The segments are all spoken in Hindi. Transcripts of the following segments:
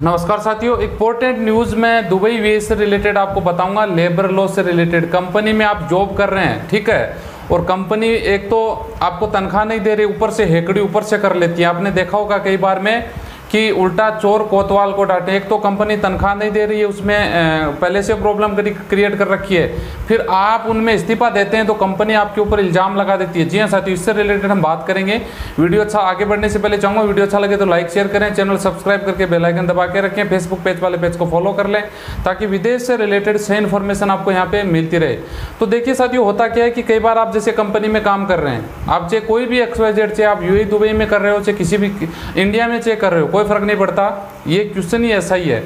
नमस्कार साथियों इम्पोर्टेंट न्यूज़ में दुबई वे से रिलेटेड आपको बताऊँगा लेबर लॉ से रिलेटेड कंपनी में आप जॉब कर रहे हैं, ठीक है? और कंपनी एक तो आपको तनख्वाह नहीं दे रही, ऊपर से हेकड़ी ऊपर से कर लेती है। आपने देखा होगा कई बार में कि उल्टा चोर कोतवाल को डांटे। एक तो कंपनी तनख्वाह नहीं दे रही है, उसमें पहले से प्रॉब्लम क्रिएट कर रखी है। फिर आप उनमें इस्तीफा देते हैं तो कंपनी आपके ऊपर इल्ज़ाम लगा देती है। जी हाँ साथियों, इससे रिलेटेड हम बात करेंगे। वीडियो अच्छा आगे बढ़ने से पहले चाहूँगा वीडियो अच्छा लगे तो लाइक शेयर करें चैनल सब्सक्राइब करके बेलाइकन दबा के रखें फेसबुक पेज वाले पेज को फॉलो कर लें, ताकि विदेश से रिलेटेड सही इन्फॉर्मेशन आपको यहाँ पर मिलती रहे। तो देखिए साथियों, होता क्या है कि कई बार आप जैसे कंपनी में काम कर रहे हैं, आप चाहे कोई भी एक्सवाइजेड चाहे आप यू दुबई में कर रहे हो, चाहे किसी भी इंडिया में चाहे कर रहे हो कोई फ़र्क नहीं पड़ता। ये क्वेश्चन ही ऐसा ही है।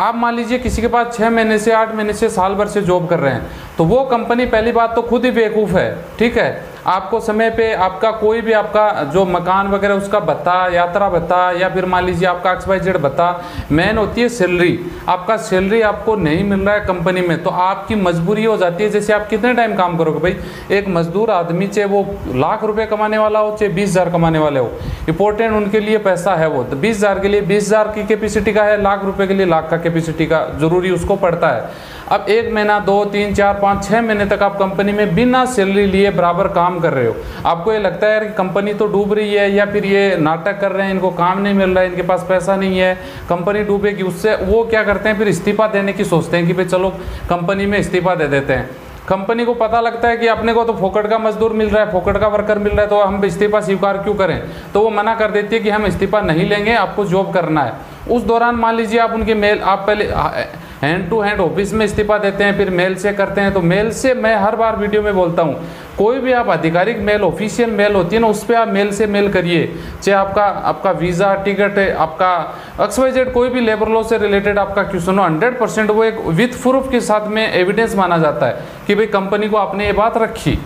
आप मान लीजिए किसी के पास छः महीने से, आठ महीने से, साल भर से जॉब कर रहे हैं तो वो कंपनी पहली बात तो खुद ही बेवकूफ़ है, ठीक है? आपको समय पे आपका कोई भी आपका जो मकान वगैरह, उसका बता यात्रा बता या फिर मान लीजिए आपका एक्स वाई जेड बता मेन होती है सैलरी आपका सैलरी आपको नहीं मिल रहा है कंपनी में तो आपकी मजबूरी हो जाती है। जैसे आप कितने टाइम काम करोगे भाई? एक मजदूर आदमी, चाहे वो लाख रुपये कमाने वाला हो, चाहे बीस हज़ार कमाने वाले हो इंपॉर्टेंट उनके लिए पैसा है वो। तो बीस हज़ार के लिए, बीस हज़ार की कैपेसिटी का है, लाख रुपये के लिए लाख का कैपेसिटी का, ज़रूरी उसको पड़ता है। अब एक महीना, दो, तीन, चार, पाँच छः महीने तक आप कंपनी में बिना सैलरी लिए बराबर काम कर रहे हो। आपको ये लगता है कि कंपनी तो डूब रही है या फिर ये नाटक कर रहे हैं, इनको काम नहीं मिल रहा है, इनके पास पैसा नहीं है, कंपनी डूबेगी, उससे वो क्या करते हैं, फिर इस्तीफा देने की सोचते हैं कि भाई चलो, कंपनी में इस्तीफा दे देते हैं। कंपनी को पता लगता है कि अपने को तो फोकट का मजदूर मिल रहा है, फोकट का वर्कर मिल रहा है तो हम इस्तीफा स्वीकार क्यों करें? तो वो मना कर देती है कि हम इस्तीफा नहीं लेंगे, आपको जॉब करना है। उस दौरान मान लीजिए आप उनके मेल आप पहले हैंड टू हैंड ऑफ़िस में इस्तीफा देते हैं, फिर मेल से करते हैं। तो मेल से मैं हर बार वीडियो में बोलता हूँ, कोई भी आप आधिकारिक मेल ऑफिशियल मेल होती है ना उस पर आप मेल से मेल करिए। चाहे आपका आपका वीज़ा टिकट आपका एक्सवाइजेड कोई भी लेबर लॉ से रिलेटेड आपका क्वेश्चन हो हंड्रेड परसेंट वो एक विथ प्रूफ के साथ में एविडेंस माना जाता है कि भाई कंपनी को आपने ये बात रखी।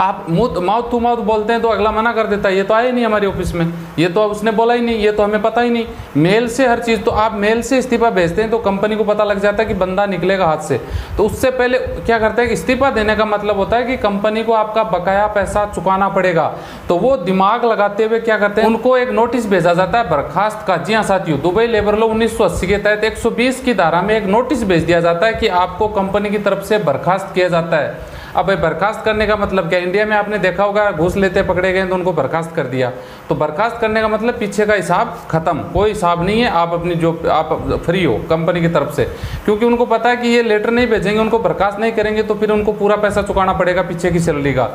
आप मुँह माउथ टू माउथ बोलते हैं तो अगला मना कर देता है, ये तो आए नहीं हमारे ऑफ़िस में। ये तो उसने बोला ही नहीं, ये तो हमें पता ही नहीं। मेल से हर चीज़ तो आप मेल से इस्तीफा भेजते हैं तो कंपनी को पता लग जाता है कि बंदा निकलेगा हाथ से। तो उससे पहले क्या करते हैं इस्तीफा देने का मतलब होता है कि कंपनी को आपका बकाया पैसा चुकाना पड़ेगा। तो वो दिमाग लगाते हुए क्या करते हैं, उनको एक नोटिस भेजा जाता है, बर्खास्त का। जी हाँ साथियों, दुबई लेबर लॉ उन्नीस के तहत एक सौ बीस की धारा में एक नोटिस भेज दिया जाता है कि आपको कंपनी की तरफ़ से बर्खास्त किया जाता है। अब भाई बर्खास्त करने का मतलब क्या? इंडिया में आपने देखा होगा, घूस लेते पकड़े गए तो उनको बर्खास्त कर दिया। तो बर्खास्त करने का मतलब पीछे का हिसाब खत्म। कोई हिसाब नहीं है, आप अपनी जो, आप फ्री हो कंपनी की तरफ़ से। क्योंकि उनको पता है कि ये लेटर नहीं भेजेंगे, उनको बर्खास्त नहीं करेंगे तो फिर उनको पूरा पैसा चुकाना पड़ेगा पीछे की सैलरी का।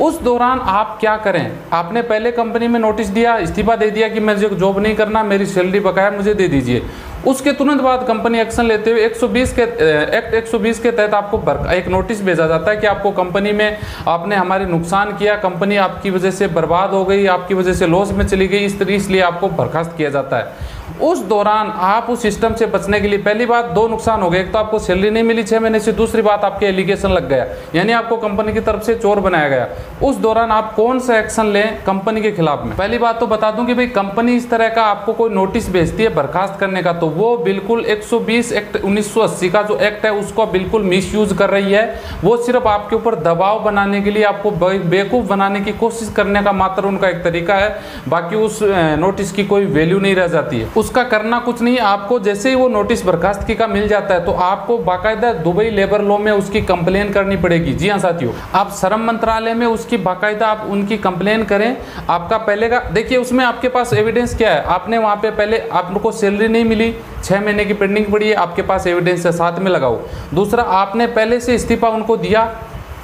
उस दौरान आप क्या करें? आपने पहले कंपनी में नोटिस दिया, इस्तीफा दे दिया कि मैं जॉब नहीं करना, मेरी सैलरी बकाया मुझे दे दीजिए। उसके तुरंत बाद कंपनी एक्शन लेते हुए 120 के एक्ट 120 के तहत आपको एक नोटिस भेजा जाता है कि आपको कंपनी में आपने हमारे नुकसान किया, कंपनी आपकी वजह से बर्बाद हो गई, आपकी वजह से लॉस में चली गई, इस तरह इसलिए आपको बर्खास्त किया जाता है। उस दौरान आप उस सिस्टम से बचने के लिए पहली बात दो नुकसान हो गए। एक तो आपको सैलरी नहीं मिली छः महीने से, दूसरी बात आपके एलिगेशन लग गया। यानी आपको कंपनी की तरफ़ से चोर बनाया गया। उस दौरान आप कौन सा एक्शन लें कंपनी के खिलाफ में? पहली बात तो बता दूँ कि भाई कंपनी इस तरह का आपको कोई नोटिस भेजती है बर्खास्त करने का तो वो बिल्कुल 120 एक्ट 1980 का जो एक्ट है, उसको बिल्कुल मिसयूज कर रही है। वो सिर्फ़ आपके ऊपर दबाव बनाने के लिए, आपको बेवकूफ़ बनाने की कोशिश करने का मात्र उनका एक तरीका है। बाकी उस नोटिस की कोई वैल्यू नहीं रह जाती है। उसका करना कुछ नहीं, आपको जैसे ही वो नोटिस बर्खास्तगी का मिल जाता है तो आपको बाकायदा दुबई लेबर लॉ में उसकी कंप्लेन करनी पड़ेगी। जी हाँ साथियों, आप श्रम मंत्रालय में उसकी बाकायदा आप उनकी कंप्लेन करें, आपका पहले का, देखिए, उसमें आपके पास एविडेंस क्या है? आपने वहाँ पे पहले आपको सैलरी नहीं मिली छः महीने की पेंडिंग पड़ी है, आपके पास एविडेंस है, साथ में लगाओ। दूसरा, आपने पहले से इस्तीफा उनको दिया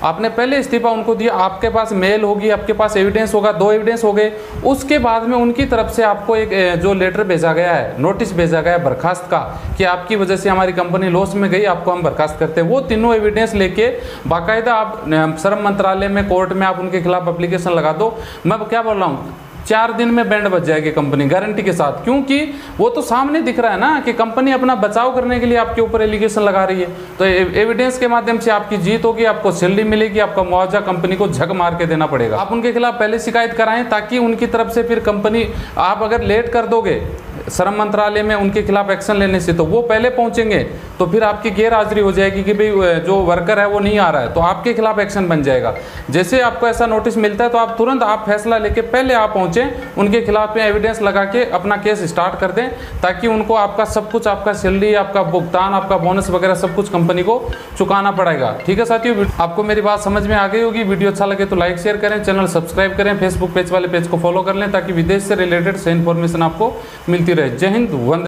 आपने पहले इस्तीफा उनको दिया, आपके पास मेल होगी, आपके पास एविडेंस होगा, दो एविडेंस हो गए। उसके बाद में उनकी तरफ़ से आपको एक जो लेटर भेजा गया है नोटिस भेजा गया है बर्खास्त का, कि आपकी वजह से हमारी कंपनी लॉस में गई, आपको हम बर्खास्त करते हैं। वो तीनों एविडेंस लेके बाकायदा आप श्रम मंत्रालय में कोर्ट में आप उनके खिलाफ अप्लीकेशन लगा दो। मैं क्या बोल रहा हूँ? चार दिन में बैंड बच जाएगी कंपनी गारंटी के साथ। क्योंकि वो तो सामने दिख रहा है ना कि कंपनी अपना बचाव करने के लिए आपके ऊपर एलिगेशन लगा रही है। तो एविडेंस के माध्यम से आपकी जीत होगी, आपको सैलरी मिलेगी, आपका मुआवजा कंपनी को झक मार के देना पड़ेगा। आप उनके खिलाफ पहले शिकायत कराएँ ताकि उनकी तरफ़ से फिर कंपनी, आप अगर लेट कर दोगे श्रम मंत्रालय में उनके खिलाफ एक्शन लेने से तो वो पहले पहुँचेंगे तो फिर आपकी गैर हाजिरी हो जाएगी कि भाई जो वर्कर है वो नहीं आ रहा है तो आपके खिलाफ एक्शन बन जाएगा। जैसे आपको ऐसा नोटिस मिलता है तो आप तुरंत आप फैसला लेके पहले आप पहुँचे, उनके खिलाफ में एविडेंस लगा के अपना केस स्टार्ट कर दें, ताकि उनको आपका सब कुछ, आपका सैलरी आपका भुगतान, आपका बोनस वगैरह सब कुछ कंपनी को चुकाना पड़ेगा। ठीक है साथियों आपको मेरी बात समझ में आ गई होगी। वीडियो अच्छा लगे तो लाइक शेयर करें चैनल सब्सक्राइब करें फेसबुक पेज वाले पेज को फॉलो कर लें, ताकि विदेश से रिलेटेड से इन्फॉर्मेशन आपको मिलती जय हिंद वंदे